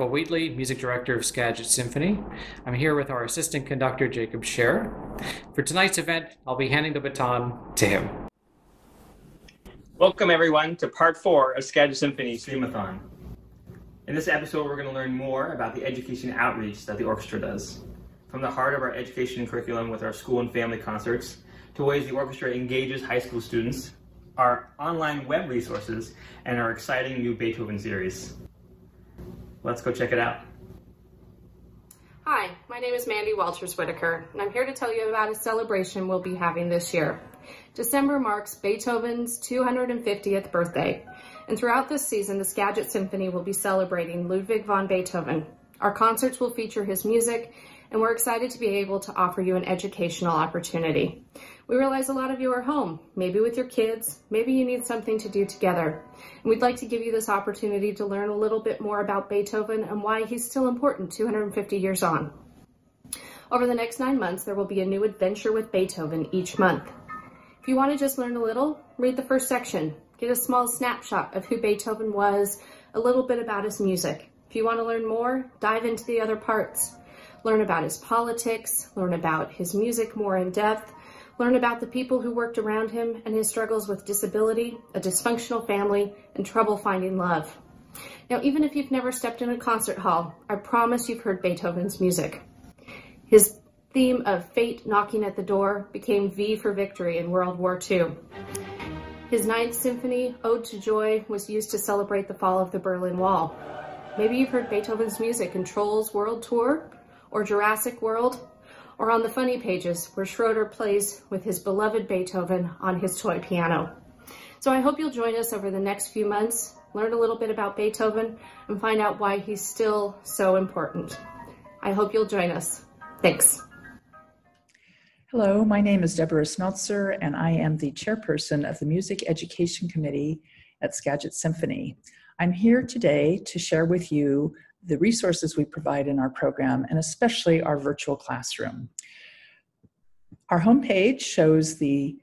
Michael Wheatley, Music Director of Skagit Symphony. I'm here with our assistant conductor, Jacob Scher. For tonight's event, I'll be handing the baton to him. Welcome, everyone, to part four of Skagit Symphony Stream-A-Thon. In this episode, we're going to learn more about the education outreach that the orchestra does. From the heart of our education curriculum with our school and family concerts, to ways the orchestra engages high school students, our online web resources, and our exciting new Beethoven series. Let's go check it out. Hi, my name is Mandy Walters Whitaker, and I'm here to tell you about a celebration we'll be having this year. December marks Beethoven's 250th birthday, and throughout this season, the Skagit Symphony will be celebrating Ludwig van Beethoven. Our concerts will feature his music, and we're excited to be able to offer you an educational opportunity. We realize a lot of you are home, maybe with your kids, maybe you need something to do together. And we'd like to give you this opportunity to learn a little bit more about Beethoven and why he's still important 250 years on. Over the next nine months, there will be a new adventure with Beethoven each month. If you want to just learn a little, read the first section. Get a small snapshot of who Beethoven was, a little bit about his music. If you want to learn more, dive into the other parts. Learn about his politics, learn about his music more in depth, learn about the people who worked around him and his struggles with disability, a dysfunctional family, and trouble finding love. Now, even if you've never stepped in a concert hall, I promise you've heard Beethoven's music. His theme of fate knocking at the door became V for victory in World War II. His Ninth Symphony, Ode to Joy, was used to celebrate the fall of the Berlin Wall. Maybe you've heard Beethoven's music in Trolls World Tour or Jurassic World or on the funny pages where Schroeder plays with his beloved Beethoven on his toy piano. So I hope you'll join us over the next few months, learn a little bit about Beethoven, and find out why he's still so important. I hope you'll join us. Thanks. Hello, my name is Deborah Smeltzer, and I am the chairperson of the Music Education Committee at Skagit Symphony. I'm here today to share with you the resources we provide in our program, and especially our virtual classroom. Our homepage shows the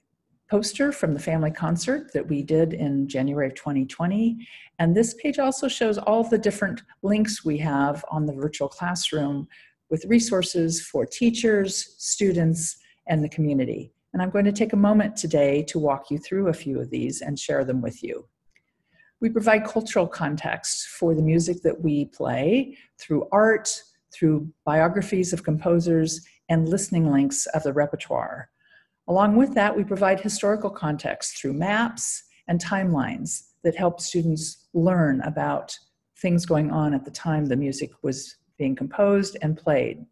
poster from the family concert that we did in January of 2020. And this page also shows all the different links we have on the virtual classroom with resources for teachers, students, and the community. And I'm going to take a moment today to walk you through a few of these and share them with you. We provide cultural context for the music that we play through art, through biographies of composers, and listening links of the repertoire. Along with that, we provide historical context through maps and timelines that help students learn about things going on at the time the music was being composed and played.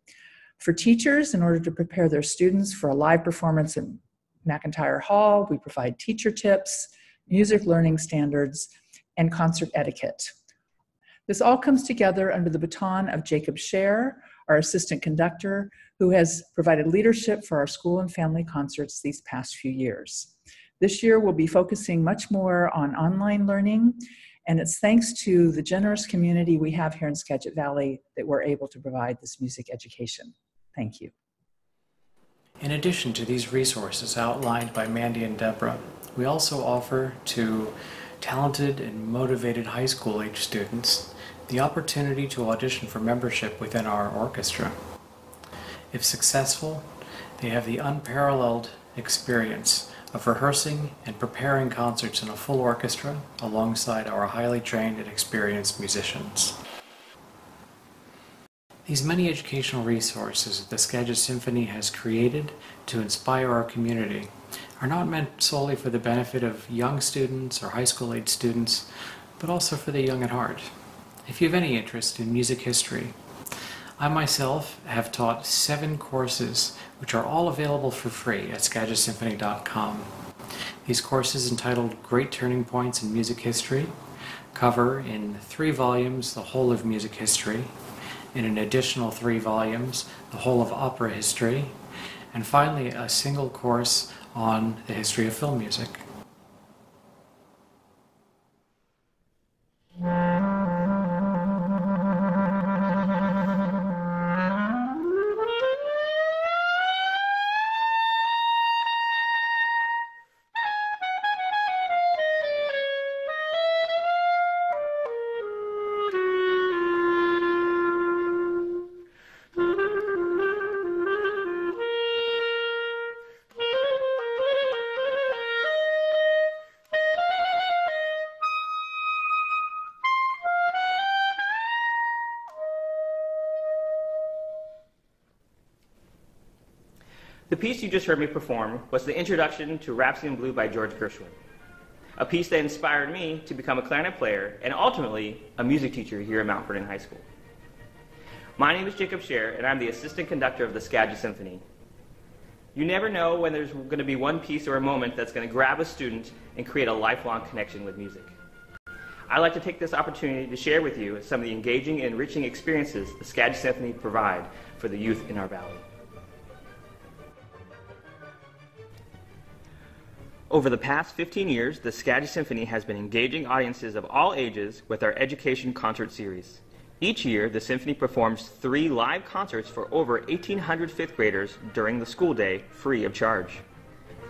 For teachers, in order to prepare their students for a live performance in McIntyre Hall, we provide teacher tips, music learning standards, and concert etiquette. This all comes together under the baton of Jacob Scher, our assistant conductor, who has provided leadership for our school and family concerts these past few years. This year we'll be focusing much more on online learning, and it's thanks to the generous community we have here in Skagit Valley that we're able to provide this music education. Thank you. In addition to these resources outlined by Mandy and Deborah, we also offer to talented and motivated high school age students the opportunity to audition for membership within our orchestra. If successful, they have the unparalleled experience of rehearsing and preparing concerts in a full orchestra alongside our highly trained and experienced musicians. These many educational resources that the Skagit Symphony has created to inspire our community are not meant solely for the benefit of young students or high school age students, but also for the young at heart. If you have any interest in music history, I myself have taught seven courses which are all available for free at SkagitSymphony.com. These courses entitled Great Turning Points in Music History cover in three volumes the whole of music history, in an additional three volumes the whole of opera history, and finally a single course on the history of film music. The piece you just heard me perform was the introduction to Rhapsody in Blue by George Gershwin, a piece that inspired me to become a clarinet player and ultimately a music teacher here at Mount Vernon High School. My name is Jacob Scher, and I'm the assistant conductor of the Skagit Symphony. You never know when there's going to be one piece or a moment that's going to grab a student and create a lifelong connection with music. I'd like to take this opportunity to share with you some of the engaging and enriching experiences the Skagit Symphony provide for the youth in our valley. Over the past 15 years, the Skagit Symphony has been engaging audiences of all ages with our education concert series. Each year, the Symphony performs three live concerts for over 1,800 fifth graders during the school day, free of charge.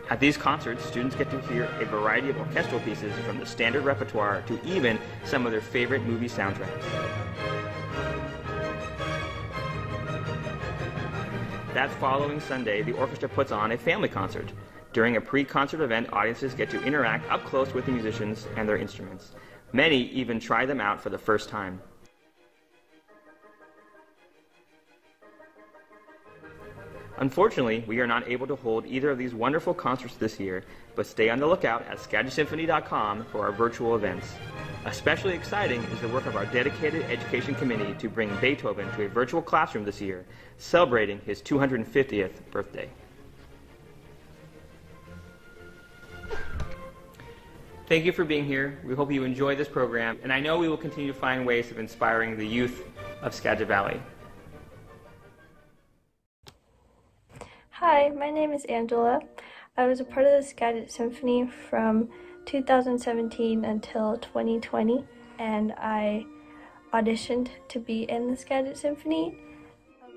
At these concerts, students get to hear a variety of orchestral pieces from the standard repertoire to even some of their favorite movie soundtracks. That following Sunday, the orchestra puts on a family concert. During a pre-concert event, audiences get to interact up close with the musicians and their instruments. Many even try them out for the first time. Unfortunately, we are not able to hold either of these wonderful concerts this year, but stay on the lookout at SkagitSymphony.com for our virtual events. Especially exciting is the work of our dedicated education committee to bring Beethoven to a virtual classroom this year, celebrating his 250th birthday. Thank you for being here. We hope you enjoy this program, and I know we will continue to find ways of inspiring the youth of Skagit Valley. Hi, my name is Angela. I was a part of the Skagit Symphony from 2017 until 2020, and I auditioned to be in the Skagit Symphony.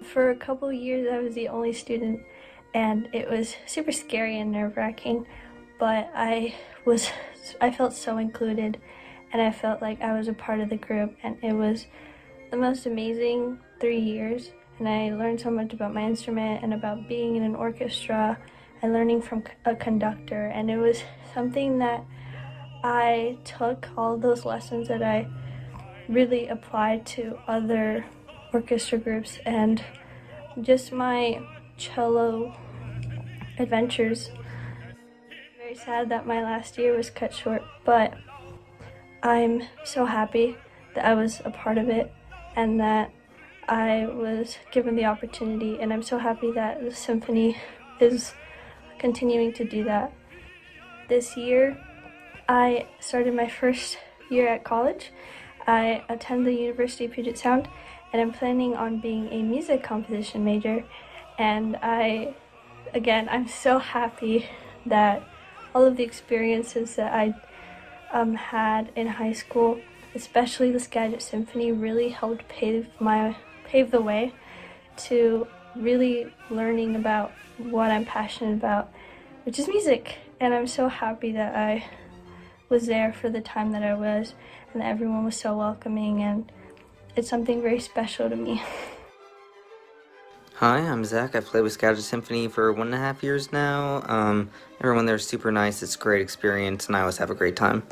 For a couple years, I was the only student, and it was super scary and nerve wracking, but I was, I felt so included, and I felt like I was a part of the group, and it was the most amazing three years and I learned so much about my instrument and about being in an orchestra and learning from a conductor. And it was something that I took all those lessons that I really applied to other orchestra groups and just my cello adventures. Very sad that my last year was cut short, but I'm so happy that I was a part of it and that I was given the opportunity, and I'm so happy that the symphony is continuing to do that. This year, I started my first year at college. I attend the University of Puget Sound, and I'm planning on being a music composition major. And I, again, I'm so happy that all of the experiences that I um, had in high school, especially the Skagit Symphony, really helped pave my paved the way to really learning about what I'm passionate about, which is music. And I'm so happy that I was there for the time that I was and everyone was so welcoming and it's something very special to me. Hi, I'm Zach. I've played with Skagit Symphony for one and a half years now. Um, everyone there is super nice. It's a great experience, and I always have a great time.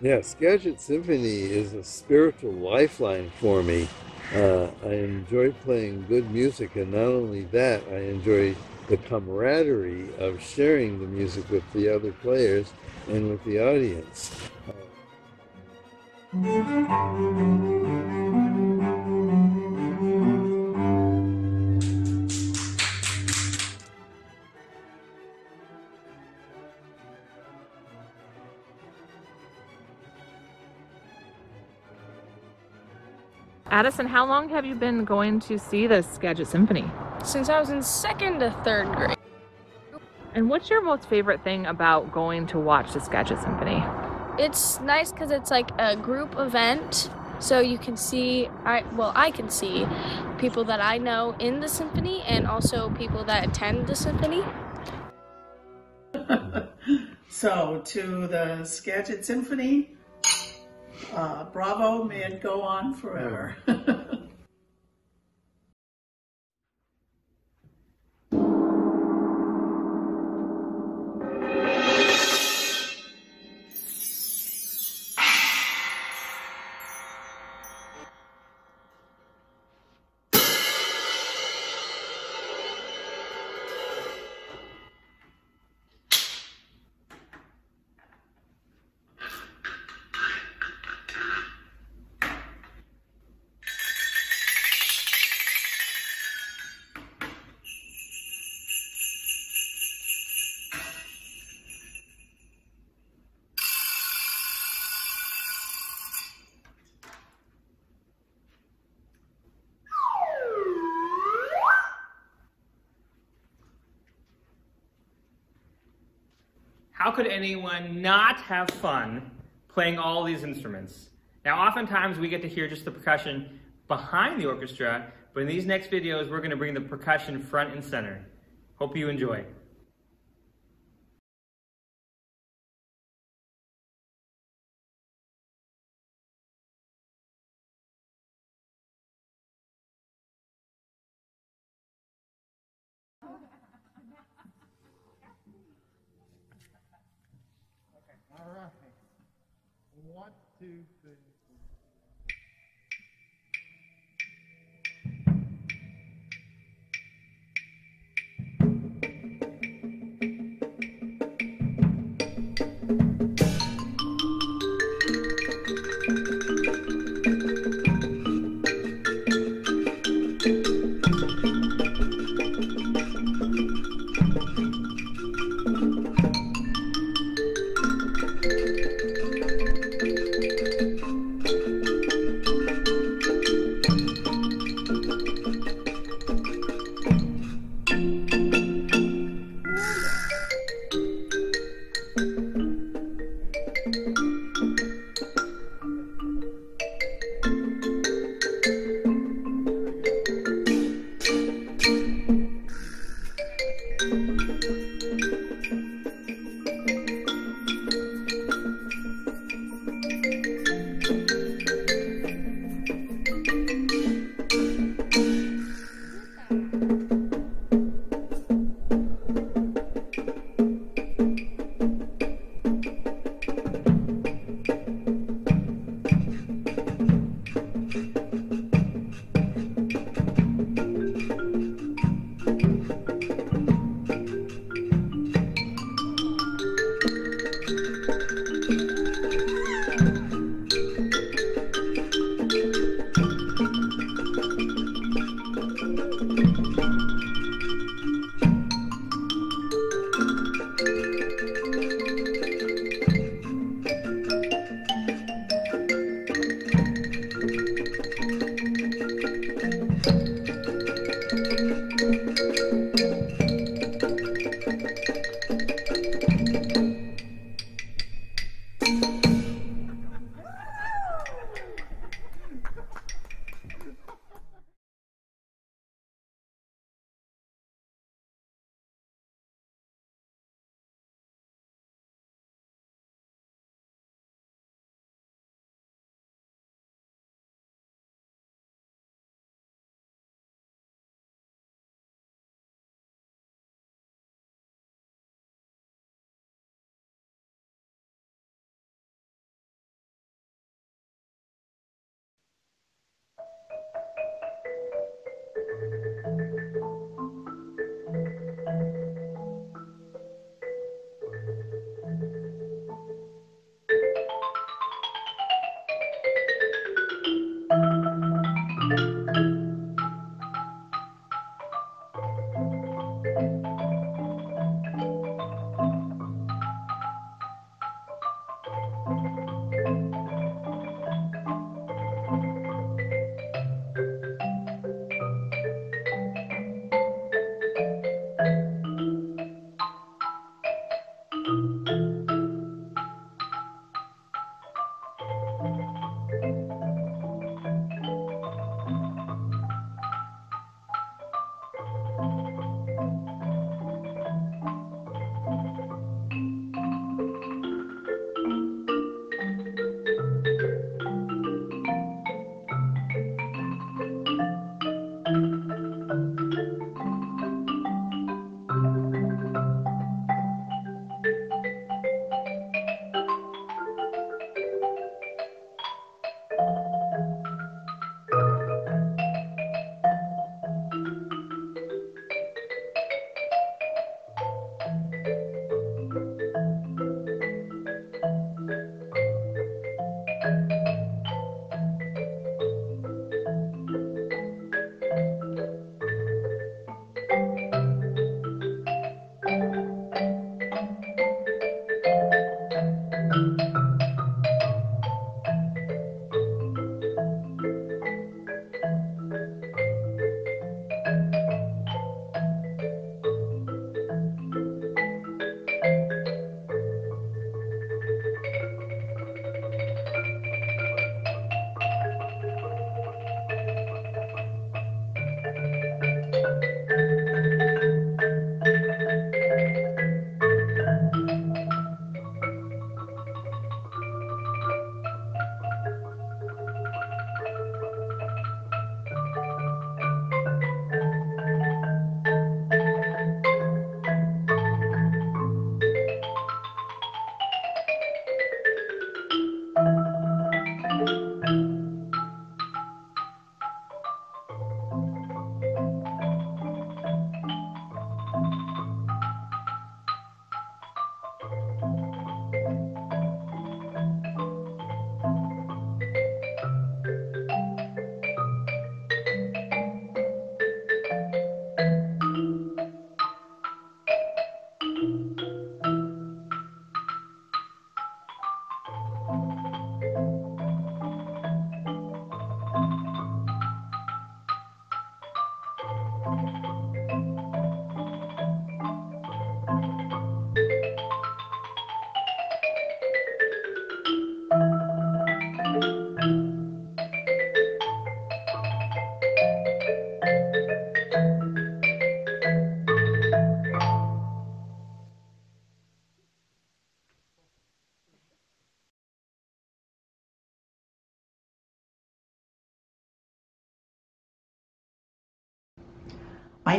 Yeah, Skagit Symphony is a spiritual lifeline for me. Uh, I enjoy playing good music, and not only that, I enjoy the camaraderie of sharing the music with the other players and with the audience. Addison, how long have you been going to see the Skagit Symphony? Since I was in second to third grade. And what's your most favorite thing about going to watch the Skagit Symphony? It's nice because it's like a group event, so you can see, I well, I can see people that I know in the symphony and also people that attend the symphony. so, to the Skagit Symphony, uh, bravo, may it go on forever. could anyone not have fun playing all these instruments? Now, oftentimes we get to hear just the percussion behind the orchestra, but in these next videos, we're going to bring the percussion front and center. Hope you enjoy.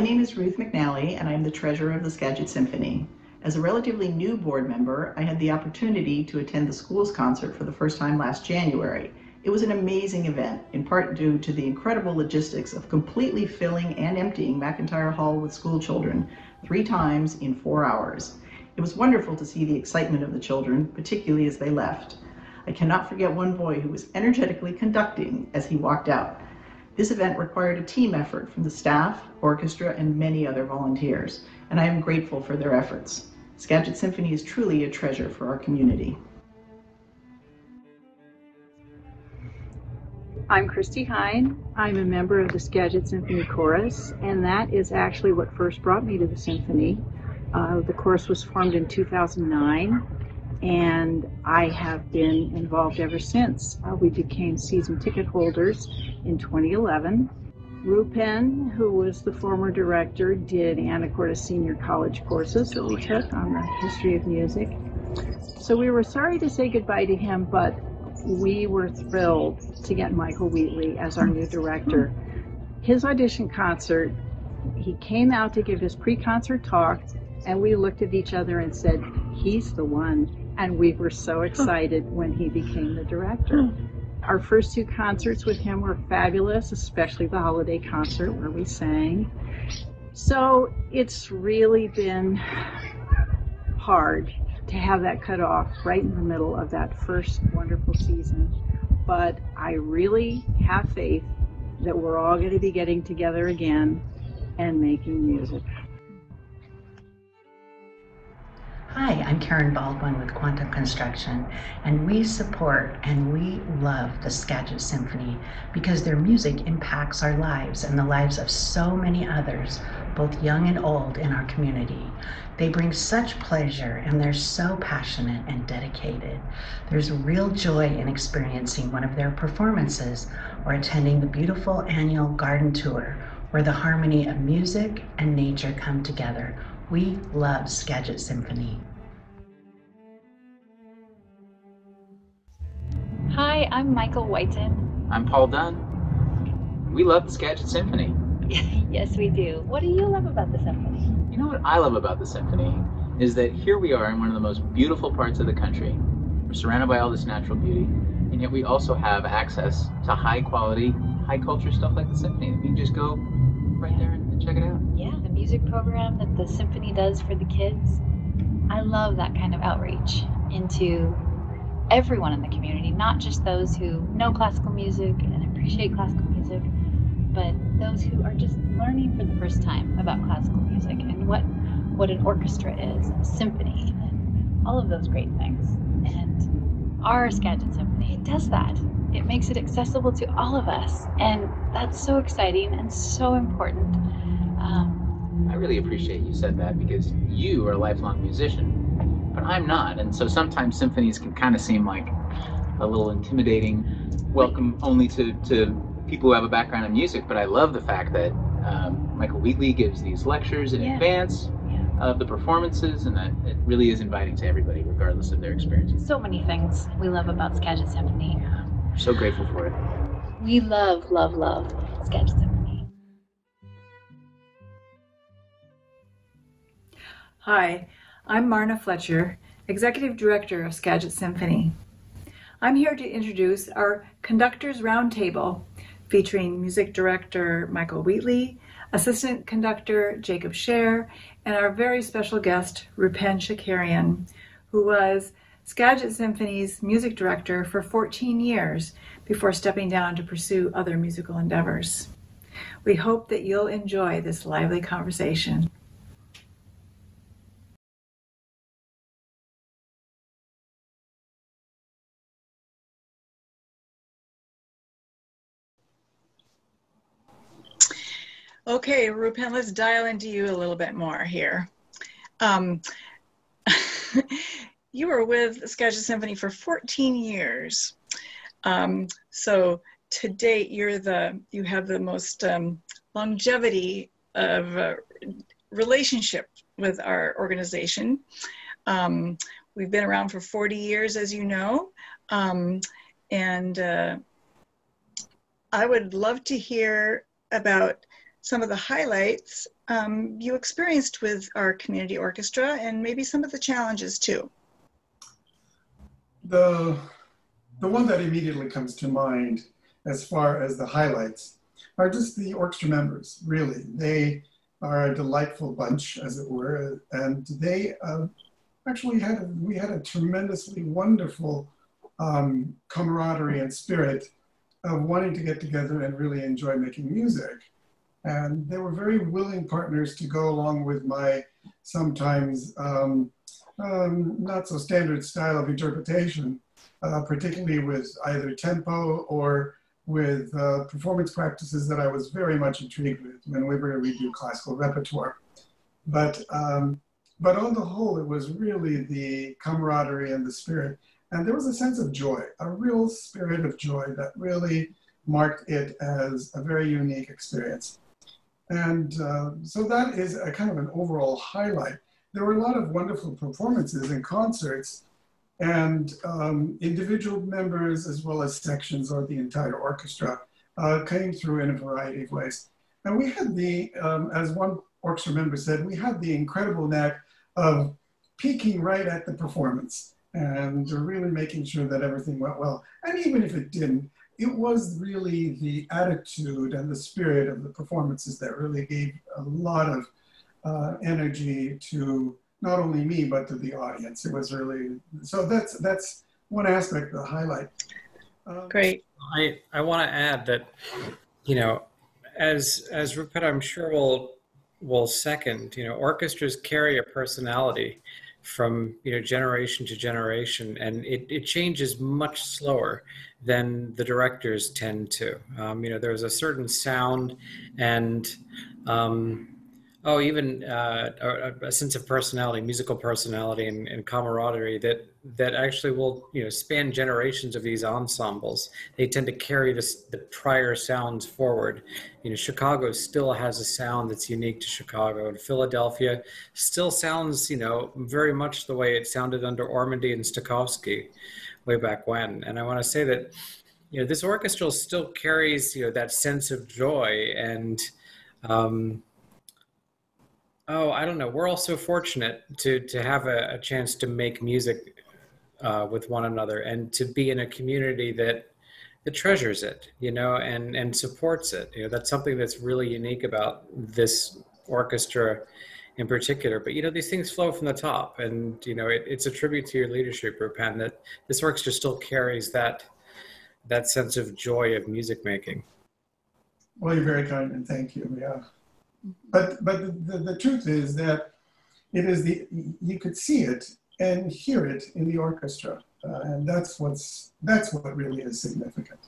My name is Ruth McNally, and I'm the treasurer of the Skagit Symphony. As a relatively new board member, I had the opportunity to attend the school's concert for the first time last January. It was an amazing event, in part due to the incredible logistics of completely filling and emptying McIntyre Hall with school children three times in four hours. It was wonderful to see the excitement of the children, particularly as they left. I cannot forget one boy who was energetically conducting as he walked out. This event required a team effort from the staff, orchestra, and many other volunteers, and I am grateful for their efforts. Skagit Symphony is truly a treasure for our community. I'm Christy Hine. I'm a member of the Skagit Symphony Chorus, and that is actually what first brought me to the symphony. Uh, the chorus was formed in 2009, and I have been involved ever since. Uh, we became season ticket holders in 2011. Rupen, who was the former director, did Anacortes Senior College courses that we took on the history of music. So we were sorry to say goodbye to him, but we were thrilled to get Michael Wheatley as our new director. His audition concert, he came out to give his pre concert talk, and we looked at each other and said, He's the one and we were so excited when he became the director. Our first two concerts with him were fabulous, especially the holiday concert where we sang. So it's really been hard to have that cut off right in the middle of that first wonderful season. But I really have faith that we're all going to be getting together again and making music. Hi, I'm Karen Baldwin with Quantum Construction, and we support and we love the Skagit Symphony because their music impacts our lives and the lives of so many others, both young and old, in our community. They bring such pleasure and they're so passionate and dedicated. There's real joy in experiencing one of their performances or attending the beautiful annual garden tour where the harmony of music and nature come together we love Skagit Symphony. Hi, I'm Michael Whiten. I'm Paul Dunn. We love the Skagit Symphony. yes, we do. What do you love about the symphony? You know what I love about the symphony is that here we are in one of the most beautiful parts of the country. We're surrounded by all this natural beauty, and yet we also have access to high quality, high culture stuff like the symphony. We can just go right there and check it out. Yeah, the music program that the symphony does for the kids. I love that kind of outreach into everyone in the community, not just those who know classical music and appreciate classical music, but those who are just learning for the first time about classical music and what what an orchestra is, a symphony, and all of those great things. And our Skagit Symphony does that. It makes it accessible to all of us, and that's so exciting and so important. Um, I really appreciate you said that because you are a lifelong musician, but I'm not, and so sometimes symphonies can kind of seem like a little intimidating, welcome only to, to people who have a background in music. But I love the fact that um, Michael Wheatley gives these lectures in yeah. advance yeah. of the performances, and that it really is inviting to everybody, regardless of their experience. So many things we love about Skagit Symphony. Yeah. We're so grateful for it. We love, love, love Skagit Symphony. Hi, I'm Marna Fletcher, Executive Director of Skagit Symphony. I'm here to introduce our Conductors Roundtable featuring Music Director Michael Wheatley, Assistant Conductor Jacob Scher, and our very special guest Rupen Shakarian, who was Skagit Symphony's music director for 14 years before stepping down to pursue other musical endeavors. We hope that you'll enjoy this lively conversation. Okay, Rupen, let's dial into you a little bit more here. Um, you were with Skagit Symphony for 14 years. Um, so to date, you're the you have the most um, longevity of uh, relationship with our organization. Um, we've been around for 40 years, as you know, um, and uh, I would love to hear about some of the highlights um, you experienced with our community orchestra and maybe some of the challenges too. The, the one that immediately comes to mind as far as the highlights are just the orchestra members, really. They are a delightful bunch, as it were, and they uh, actually had, we had a tremendously wonderful um, camaraderie and spirit of wanting to get together and really enjoy making music. And they were very willing partners to go along with my sometimes um, um, not so standard style of interpretation, uh, particularly with either tempo or with uh, performance practices that I was very much intrigued with whenever we do classical repertoire. But, um, but on the whole, it was really the camaraderie and the spirit. And there was a sense of joy, a real spirit of joy that really marked it as a very unique experience. And uh, so that is a kind of an overall highlight. There were a lot of wonderful performances and concerts and um, individual members as well as sections or the entire orchestra uh, came through in a variety of ways. And we had the, um, as one orchestra member said, we had the incredible knack of peaking right at the performance and really making sure that everything went well. And even if it didn't, it was really the attitude and the spirit of the performances that really gave a lot of uh, energy to not only me but to the audience. It was really so. That's that's one aspect of the highlight. Um, Great. I I want to add that you know as as Rupen I'm sure will will second. You know, orchestras carry a personality from you know generation to generation, and it, it changes much slower than the directors tend to. Um, you know, there's a certain sound and um, oh, even uh, a, a, sense of personality, musical personality, and, and, camaraderie that that actually will you know span generations of these ensembles. They tend to carry this, the prior sounds forward. You know, Chicago still has a sound that's unique to Chicago, and Philadelphia still sounds you know very much the way it sounded under Ormandy and Stokowski way back when. And I want to say that you know this orchestra still carries you know that sense of joy and. Um, Oh, I don't know. We're all so fortunate to to have a, a chance to make music uh, with one another and to be in a community that that treasures it, you know, and and supports it. You know, that's something that's really unique about this orchestra in particular. But you know, these things flow from the top, and you know, it, it's a tribute to your leadership, Rupen, that this orchestra still carries that that sense of joy of music making. Well, you're very kind, and thank you. Yeah. But but the, the, the, truth is that it is the you could see it and hear it in the orchestra, uh, and that's what's that's what really is significant.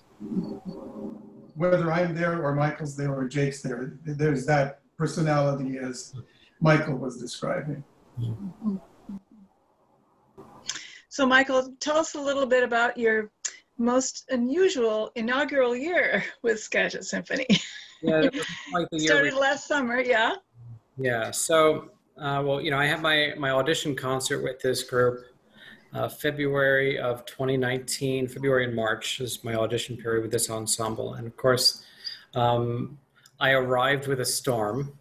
Whether I'm there or Michael's there or Jake's there, there's that personality as Michael was describing. So, Michael, tell us a little bit about your most unusual inaugural year with Skagit Symphony. yeah, like the started we, last summer. Yeah. Yeah. So, uh, well, you know, I had my my audition concert with this group. Uh, February of 2019, February and March is my audition period with this ensemble, and of course, um, I arrived with a storm,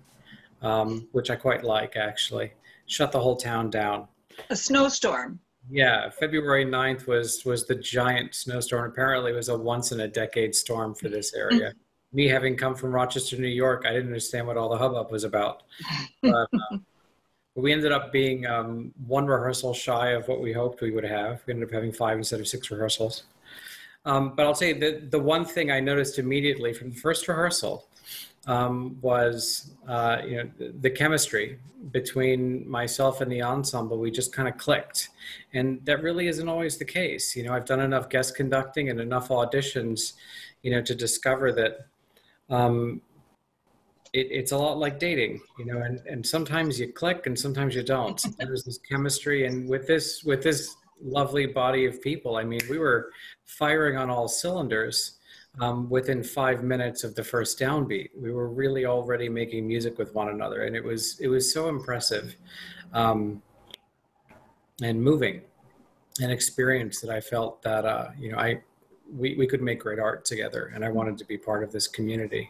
um, which I quite like actually. Shut the whole town down. A snowstorm. Yeah, February 9th was was the giant snowstorm. Apparently, it was a once in a decade storm for this area me having come from Rochester, New York, I didn't understand what all the hubbub was about. But, uh, we ended up being um, one rehearsal shy of what we hoped we would have. We ended up having five instead of six rehearsals. Um, but I'll you, the, the one thing I noticed immediately from the first rehearsal um, was, uh, you know, the, the, chemistry between myself and the ensemble. We just kind of clicked, and that really isn't always the case. You know, I've done enough guest conducting and enough auditions, you know, to discover that um, it, it's a lot like dating, you know, and, and sometimes you click and sometimes you don't. There's this chemistry, and with this with this lovely body of people, I mean, we were firing on all cylinders um, within five minutes of the first downbeat. We were really already making music with one another, and it was it was so impressive um, and moving, an experience that I felt that uh, you know I we, we could make great art together and i wanted to be part of this community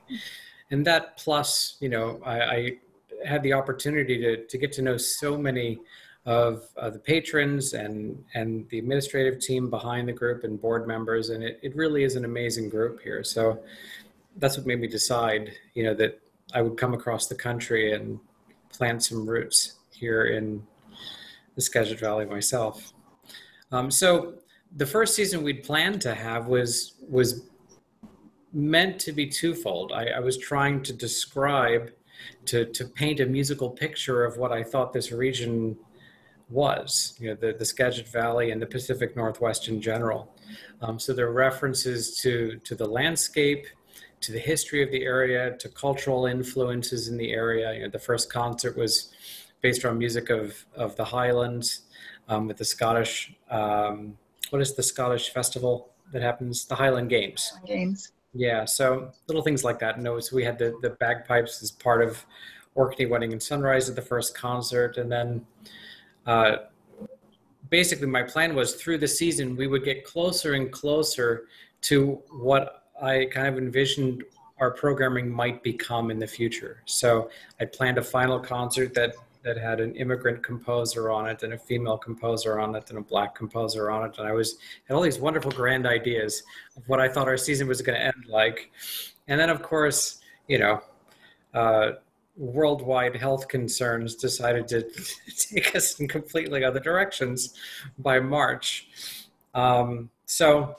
and that plus, you know, I, I had the opportunity to, to get to know so many of uh, the patrons and and the administrative team behind the group and board members and it, it really is an amazing group here. So that's what made me decide you know that i would come across the country and plant some roots here in the skagit valley myself. Um, so the first season we'd planned to have was was meant to be twofold I, I was trying to describe to to paint a musical picture of what i thought this region was, you know, the, the Skagit Valley and the Pacific Northwest in general. Um, so there are references to, to the landscape, to the history of the area, to cultural influences in the area. You know, the first concert was based on music of, of the Highlands um, with the Scottish, um, what is the Scottish festival that happens? The Highland Games. Games. Yeah, so little things like that. No, so we had the, the bagpipes as part of Orkney Wedding and Sunrise at the first concert, and then uh, basically my plan was through the season we would get closer and closer to what I kind of envisioned our programming might become in the future. So I planned a final concert that that had an immigrant composer on it and a female composer on it and a black composer on it and I was had all these wonderful grand ideas of what I thought our season was going to end like. And then of course, you know, uh, worldwide health concerns decided to take us in completely other directions by March. Um, so,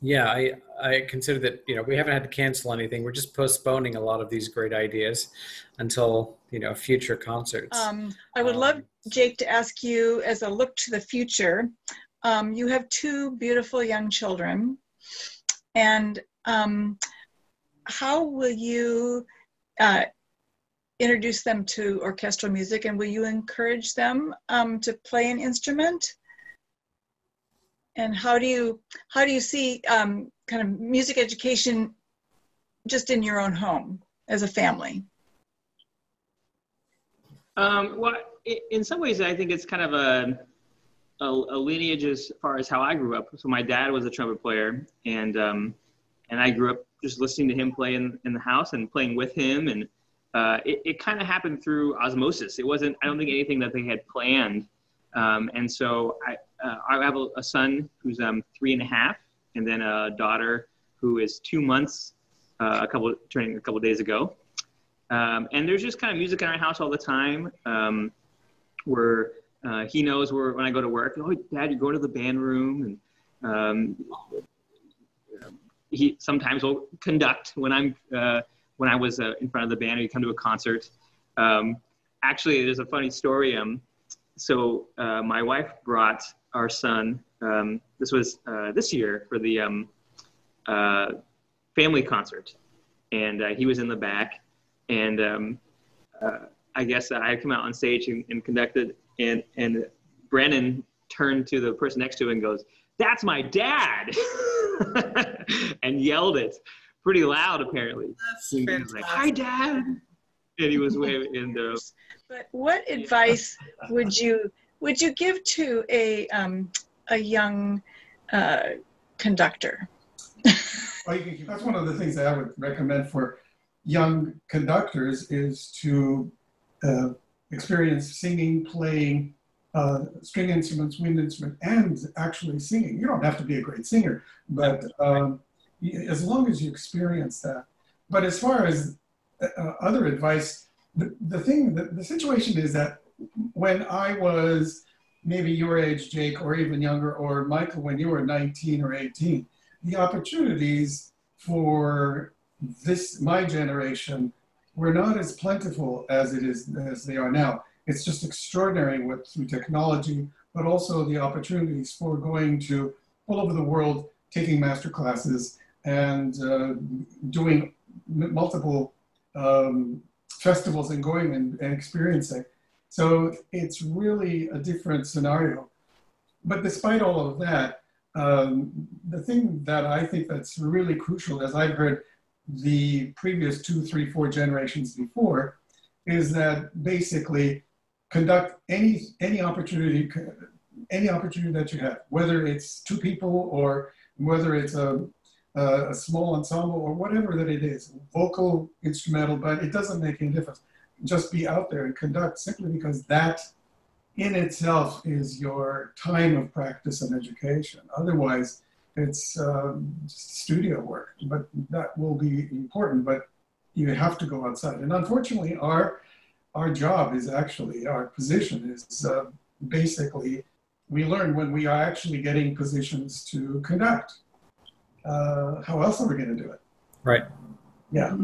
yeah, I, I consider that, you know, we haven't had to cancel anything. We're just postponing a lot of these great ideas until, you know, future concerts. Um, I would love, Jake, to ask you as a look to the future. Um, you have two beautiful young children. And um, how will you uh, introduce them to orchestral music and will you encourage them um, to play an instrument and how do you how do you see um, kind of music education just in your own home as a family um, well in some ways i think it's kind of a, a, a lineage as far as how i grew up so my dad was a trumpet player and um, and i grew up just listening to him play in, in the house and playing with him and uh, it, it kind of happened through osmosis. It wasn't, I don't think anything that they had planned. Um, and so I, uh, I have a, a son who's um, three and a half, and then a daughter who is two months, uh, a couple turning a couple days ago. Um, and there's just kind of music in our house all the time. Um, where uh, he knows where when I go to work. Oh, Dad, you go to the band room, and um, he sometimes will conduct when I'm uh, when I was uh, in front of the band or you come to a concert. Um, actually, there's a funny story. Um, so uh, my wife brought our son. Um, this was uh, this year for the um, uh, family concert, and uh, he was in the back. And um, uh, I guess I come out on stage and, and conducted, and and Brennan turned to the person next to him and goes, "That's my dad," and yelled it pretty loud apparently. He was like, "Hi, Dad," and he was waving. in the. But what advice would you would you give to a um, a young uh, conductor? that's one of the things that I would recommend for young conductors is to uh, experience singing, playing uh, string instruments, wind instrument, and actually singing. You don't have to be a great singer, but um, as long as you experience that. But as far as uh, other advice, the, the thing, the, the situation is that when I was maybe your age, Jake, or even younger, or Michael, when you were 19 or 18, the opportunities for this, my generation, were not as plentiful as it is as they are now. It's just extraordinary what through technology, but also the opportunities for going to all over the world, taking master classes, and uh, doing multiple um, festivals and going and, and, experiencing. So it's really a different scenario. But despite all of that, um, the thing that I think that's really crucial, as I've heard the previous two, three, four generations before, is that basically conduct any any opportunity any opportunity that you have, whether it's two people or whether it's a a small ensemble or whatever that it is, vocal, instrumental, but it doesn't make any difference. Just be out there and conduct simply because that in itself is your time of practice and education. Otherwise, it's um, studio work, but that will be important. But you have to go outside. And unfortunately, our our job is actually our position is uh, basically we learn when we are actually getting positions to conduct. Uh, how else are we going to do it? Right. Yeah.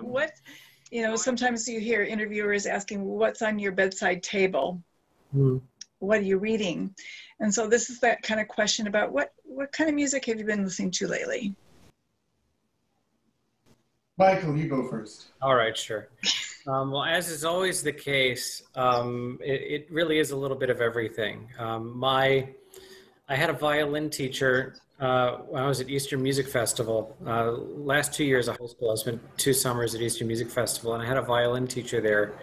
What, you know, sometimes you hear interviewers asking, what's on your bedside table? Mm. What are you reading? And so this is that kind of question about what, what kind of music have you been listening to lately? Michael, you go first. All right, sure. Um, well, as is always the case, um, it, it, really is a little bit of everything. Um, my, I had a violin teacher uh, when I was at Eastern Music Festival. Uh, last two years of high school, I spent two summers at Eastern Music Festival, and I had a violin teacher there.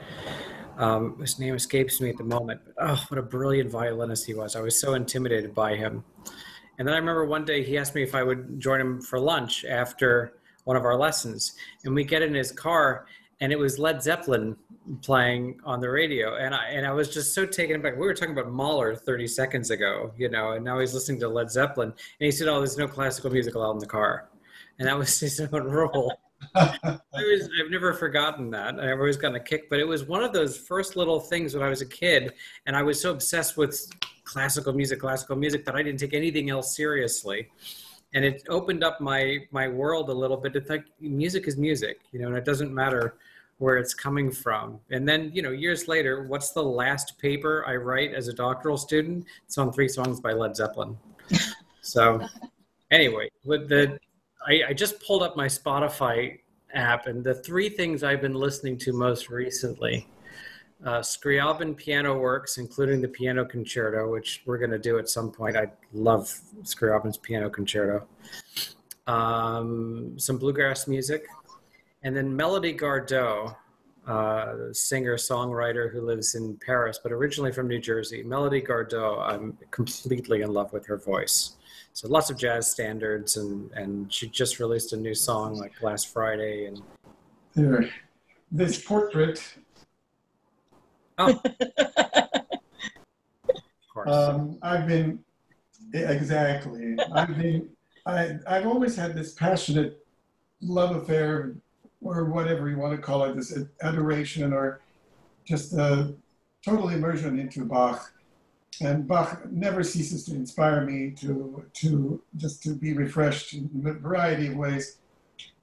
Um, his name escapes me at the moment, but oh, what a brilliant violinist he was! I was so intimidated by him. And then I remember one day he asked me if I would join him for lunch after one of our lessons. And we get in his car, and it was Led Zeppelin playing on the radio, and I and I was just so taken aback. We were talking about Mahler 30 seconds ago, you know, and now he's listening to Led Zeppelin, and he said, "Oh, there's no classical music allowed in the car," and that was his own rule. I was, I've never forgotten that. I've always gotten a kick, but it was one of those first little things when I was a kid, and I was so obsessed with classical music, classical music that I didn't take anything else seriously and it opened up my my world a little bit. It's like music is music, you know, and it doesn't matter where it's coming from. And then, you know, years later, what's the last paper I write as a doctoral student? It's on three songs by Led Zeppelin. so, anyway, with the I, I just pulled up my Spotify app, and the three things I've been listening to most recently uh, Scriabin piano works, including the piano concerto, which we're going to do at some point. I love Scriabin's piano concerto. Um, some bluegrass music, and then Melody Gardot, uh, singer songwriter who lives in Paris, but originally from New Jersey. Melody Gardot, I'm completely in love with her voice. So lots of jazz standards, and and she just released a new song like last Friday. And there, this portrait Oh. um, I've been exactly. I've been. I I've always had this passionate love affair, or whatever you want to call it, this adoration, or just a total immersion into Bach. And Bach never ceases to inspire me to to just to be refreshed in a variety of ways.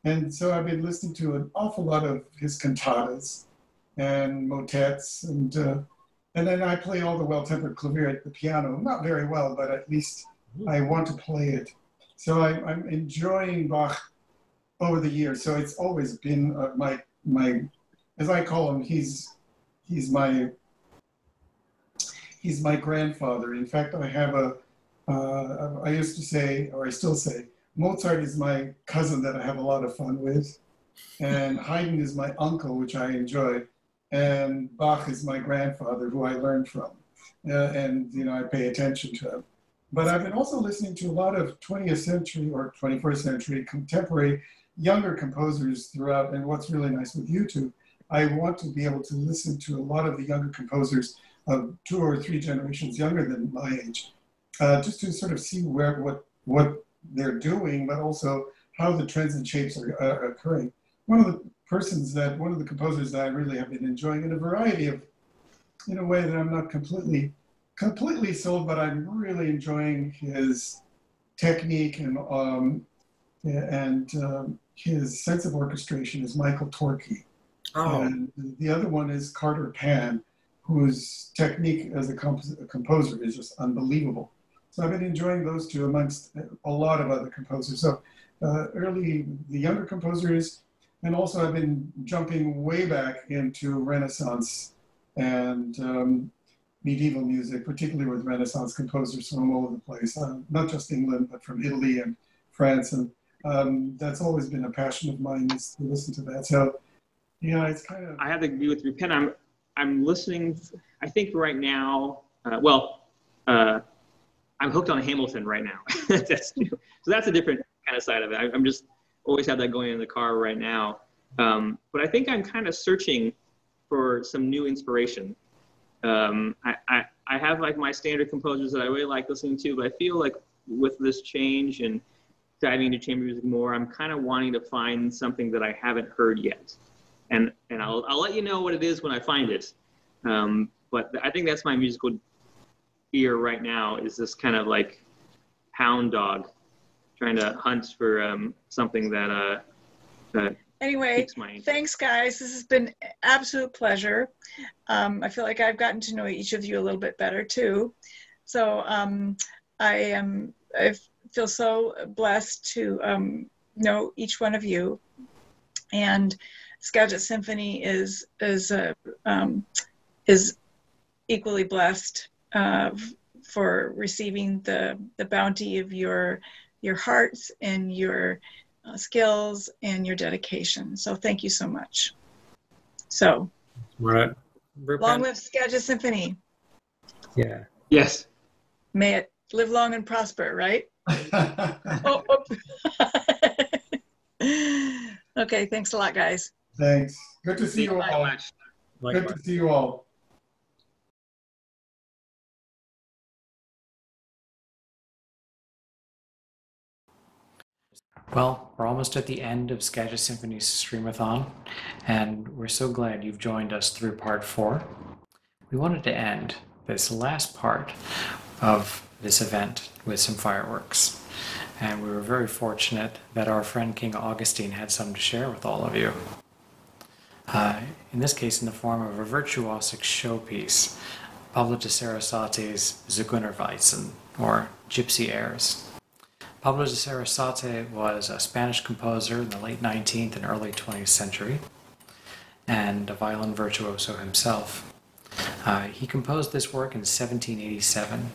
And so I've been listening to an awful lot of his cantatas and motets and uh, and then I play all the well-tempered clavier at the piano. Not very well, but at least I want to play it. So I, am enjoying Bach over the years. So it's always been uh, my my, as I call him, he's he's my he's my grandfather. In fact, I have a uh, I used to say, or I still say, Mozart is my cousin that I have a lot of fun with, and Haydn is my uncle, which I enjoy and Bach is my grandfather, who I learned from, uh, and you know I pay attention to him. But I've been also listening to a lot of 20th century or 21st century contemporary younger composers throughout. And what's really nice with YouTube, I want to be able to listen to a lot of the younger composers of two or three generations younger than my age, uh, just to sort of see where what what they're doing, but also how the trends and shapes are, are occurring. One of the persons that one of the composers that I really have been enjoying in a variety of, in a way that I'm not completely, completely sold, but I'm really enjoying his technique and um, and um, his sense of orchestration is Michael Torke. Oh. And the other one is Carter Pann, whose technique as a, comp- a composer is just unbelievable. So I've been enjoying those two amongst a lot of other composers. So uh, early, the younger composers, and also I've been jumping way back into Renaissance and um, medieval music, particularly with Renaissance composers from all over the place, uh, not just England, but from Italy and France. And um, that's always been a passion of mine is to listen to that. So, yeah, it's kind of. I have to agree with you, Pen. I'm, I'm listening, I think right now, uh, well, uh, I'm hooked on Hamilton right now. that's, so that's a different kind of side of it. I, I'm just always have that going in the car right now. Um, but I think I'm kind of searching for some new inspiration. Um, I, I, I have like my standard composers that I really like listening to, but I feel like with this change and diving into chamber music more, I'm kind of wanting to find something that I haven't heard yet. And, and I'll, I'll let you know what it is when I find it. Um, but I think that's my musical ear right now is this kind of like hound dog trying to hunt for um, something that, uh, that Anyway, piques my interest. thanks, guys. This has been absolute pleasure. Um, I feel like I've gotten to know each of you a little bit better too. So um, I am I feel so blessed to um, know each one of you. And Skagit Symphony is is uh, um, is equally blessed uh, for receiving the the bounty of your your hearts and your uh, skills and your dedication. So thank you so much. So Right. long live Skagit Symphony. Yeah. Yes. May it live long and prosper, right? oh, oh. okay, thanks a lot, guys. Thanks. Good to see you all. much. Good to see you all. Well, we're almost at the end of Skagit Symphony's Stream-A-Thon, and we're so glad you've joined us through part four. We wanted to end this last part of this event with some fireworks, and we were very fortunate that our friend Kinga Augustyn had some to share with all of you. Uh, in this case, in the form of a virtuosic showpiece, Pablo de Sarasate's Zigeunerweisen, or Gypsy Airs. Pablo de Sarasate was a Spanish composer in the late 19th and early 20th century, and a violin virtuoso himself. Uh, he composed this work in 1787.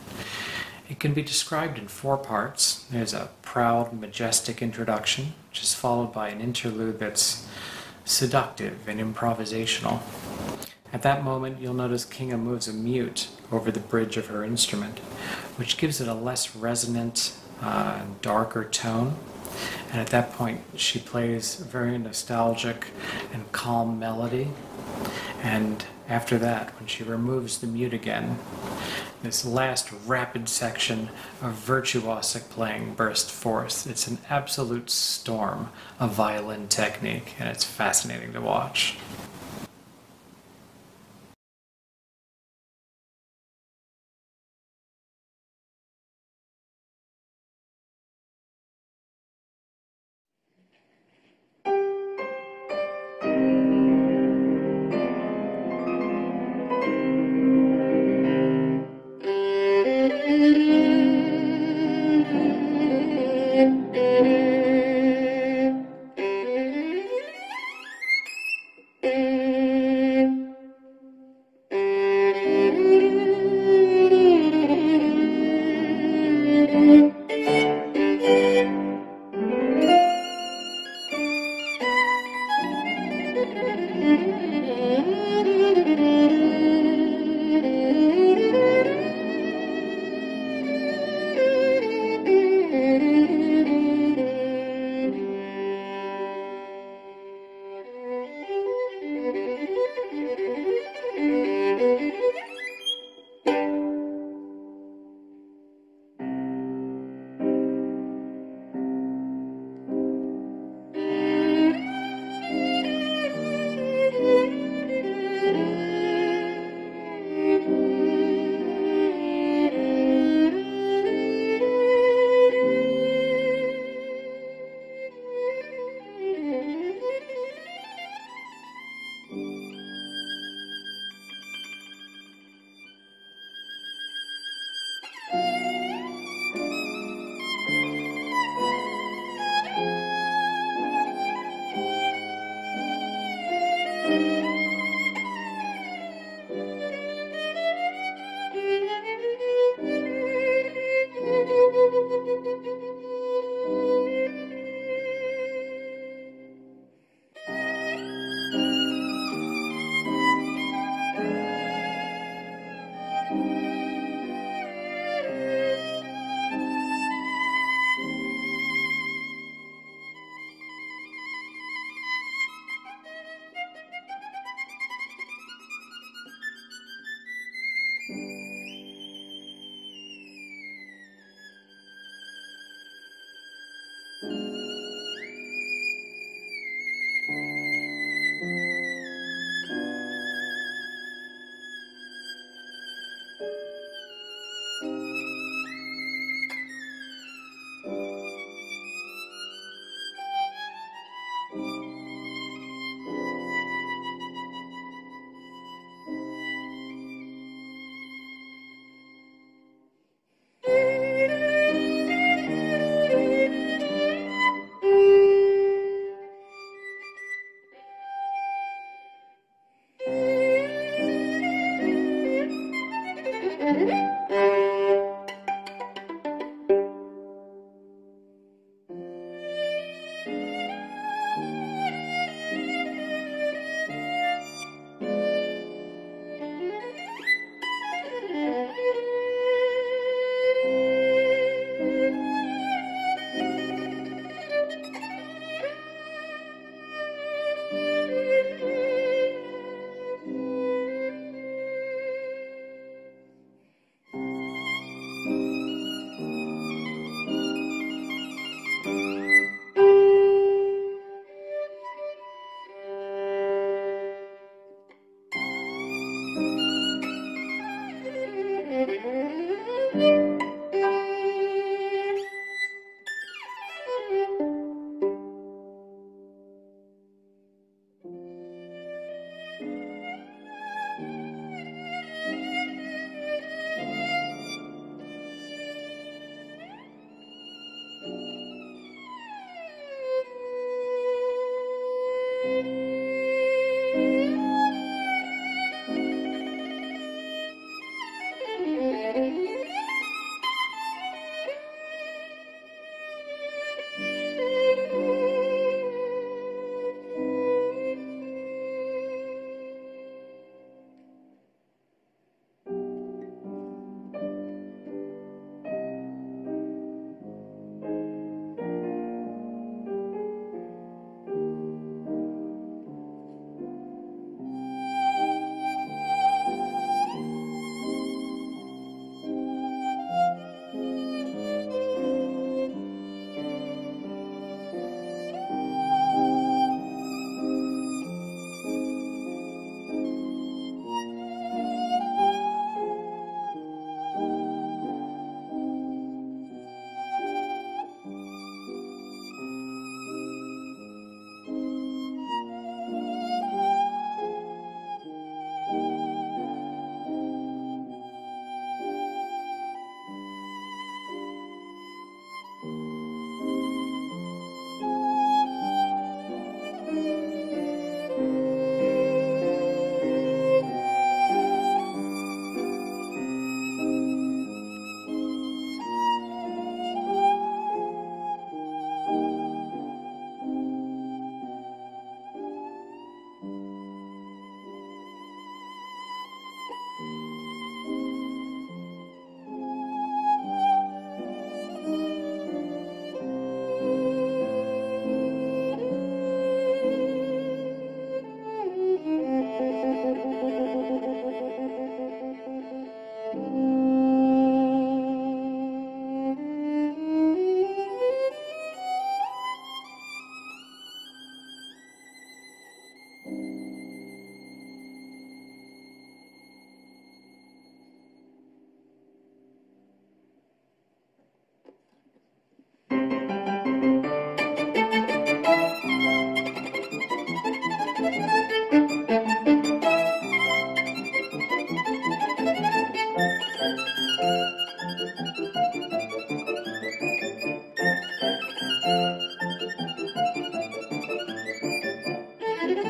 It can be described in four parts. There's a proud, majestic introduction, which is followed by an interlude that's seductive and improvisational. At that moment, you'll notice Kinga moves a mute over the bridge of her instrument, which gives it a less resonant, uh, darker tone. And at that point, she plays a very nostalgic and calm melody. And after that, when she removes the mute again, this last rapid section of virtuosic playing bursts forth. It's an absolute storm of violin technique, and it's fascinating to watch.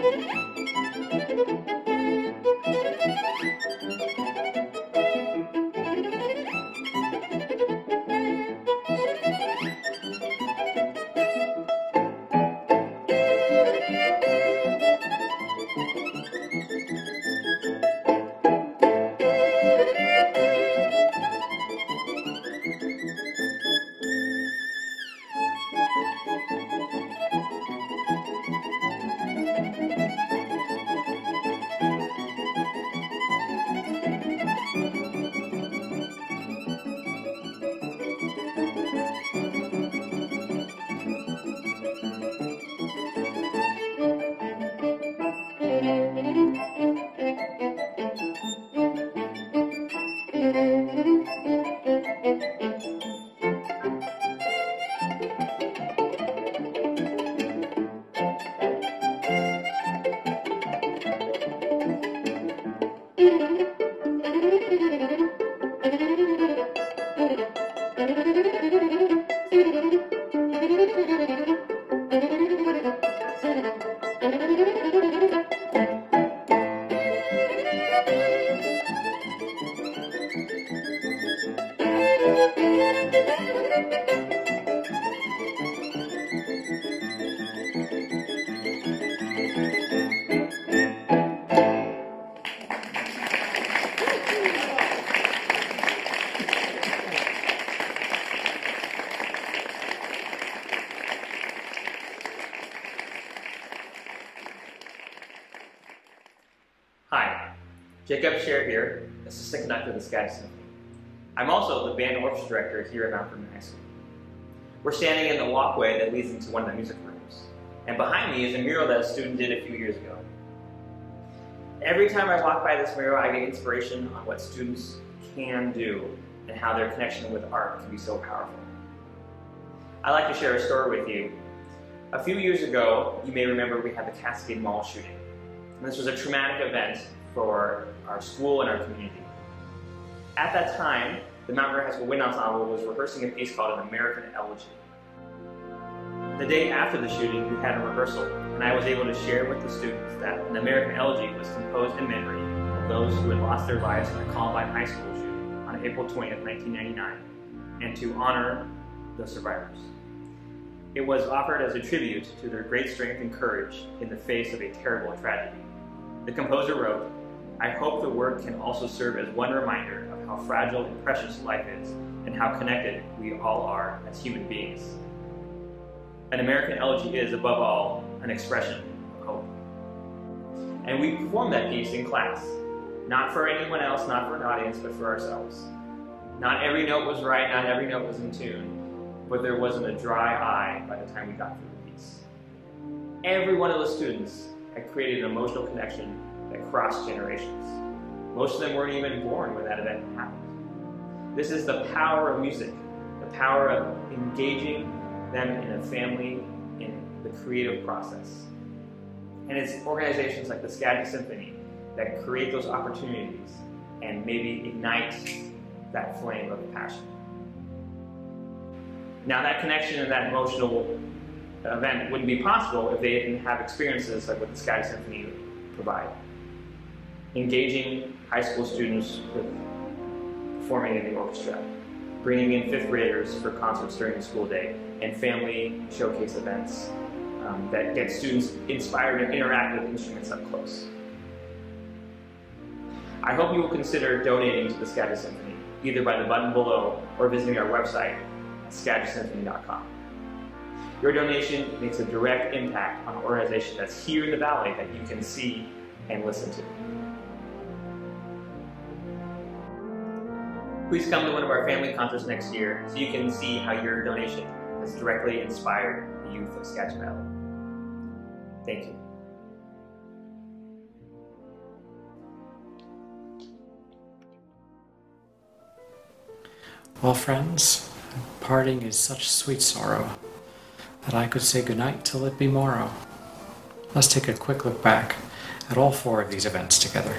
Hi, Jacob Scher here, Assistant Conductor of the Skagit Symphony. I'm also the band orchestra director here at Mount Vernon High School. We're standing in the walkway that leads into one of the music rooms, and behind me is a mural that a student did a few years ago. Every time I walk by this mural, I get inspiration on what students can do and how their connection with art can be so powerful. I'd like to share a story with you. A few years ago, you may remember we had the Cascade Mall shooting. And this was a traumatic event for our school and our community. At that time, the Mount Vernon High School Wind Ensemble was rehearsing a piece called An American Elegy. The day after the shooting, we had a rehearsal, and I was able to share with the students that an American elegy was composed in memory of those who had lost their lives in the Columbine High School shooting on April 20th, 1999, and to honor the survivors. It was offered as a tribute to their great strength and courage in the face of a terrible tragedy. The composer wrote, I hope the work can also serve as one reminder of how fragile and precious life is and how connected we all are as human beings. An American elegy is, above all, an expression of hope. And we performed that piece in class, not for anyone else, not for an audience, but for ourselves. Not every note was right, not every note was in tune, but there wasn't a dry eye by the time we got through the piece. Every one of the students had created an emotional connection that crossed generations. Most of them weren't even born when that event happened. This is the power of music, the power of engaging them in a family in the creative process. And it's organizations like the Skagit Symphony that create those opportunities and maybe ignite that flame of passion. Now, that connection and that emotional event wouldn't be possible if they didn't have experiences like what the Skagit Symphony provide. Engaging high school students with performing in the orchestra, bringing in fifth graders for concerts during the school day, and family showcase events um, that get students inspired and interact with instruments up close. I hope you will consider donating to the Skagit Symphony, either by the button below or visiting our website, skagitsymphony.com. Your donation makes a direct impact on an organization that's here in the Valley that you can see and listen to. Please come to one of our family concerts next year so you can see how your donation has directly inspired the youth of Skagit Valley. Thank you. Well, friends, parting is such sweet sorrow that I could say goodnight till it be morrow. Let's take a quick look back at all four of these events together.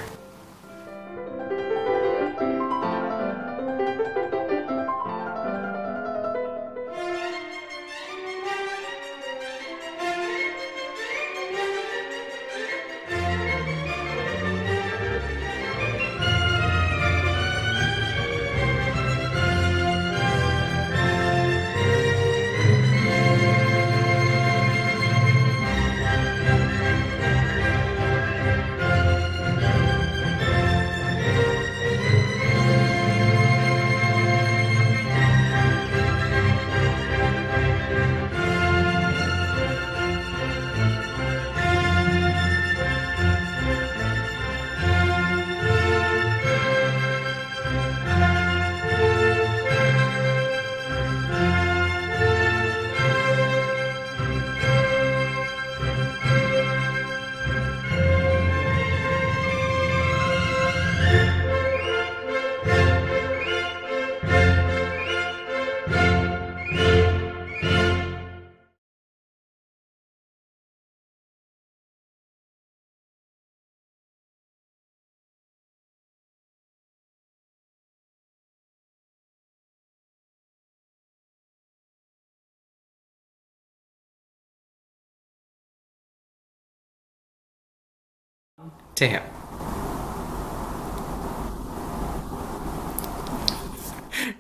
To him.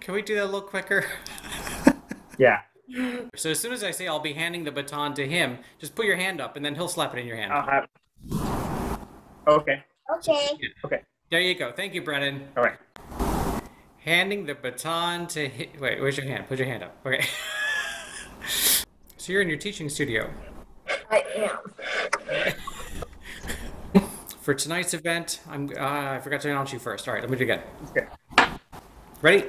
Can we do that a little quicker? Yeah. So as soon as I say I'll be handing the baton to him, just put your hand up and then he'll slap it in your hand. I'll have. Okay. Okay. Okay. There you go. Thank you, Brennan. All right. Handing the baton to hi- wait. Where's your hand? Put your hand up. Okay. so you're in your teaching studio. I am. For tonight's event, I'm. Uh, I forgot to announce you first. All right, let me do it again. Okay. Ready?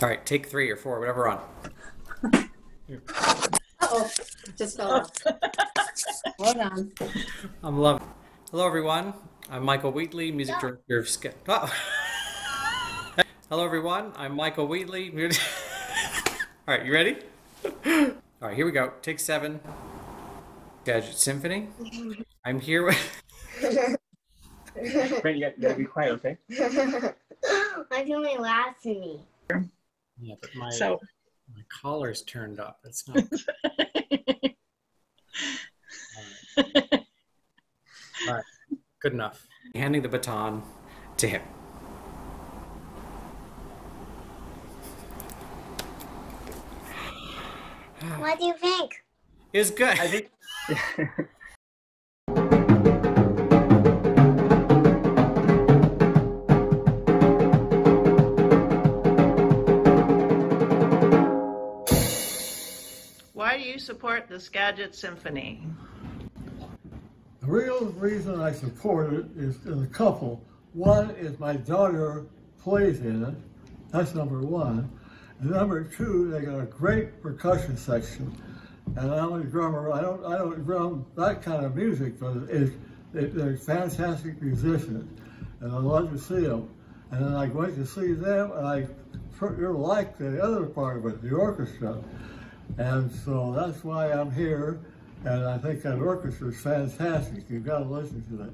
All right, take three or four, whatever we're on. Uh-oh. Just fell off. Hold on. I'm loving. It. Hello, everyone. I'm Michael Wheatley, music director of Sk- oh. Hello, everyone. I'm Michael Wheatley. All right, you ready? All right, here we go. Take seven. Skagit Symphony. Mm-hmm. I'm here with. Brent, you gotta be quiet, okay? Why do they laugh at me? Yeah, but my So- my collar's turned up. It's not. All right. All right, good enough. Handing the baton to him. What do you think? Is good. I think. Why do you support the Skagit Symphony? The real reason I support it is a couple. One is my daughter plays in it. That's number one. And number two, they got a great percussion section. And I'm a drummer. I don't I don't drum that kind of music, but it's, it, they're fantastic musicians, and I love to see them. And then I went to see them, and I of like the other part of it, the orchestra. And so that's why I'm here. And I think that orchestra is fantastic. You've got to listen to it.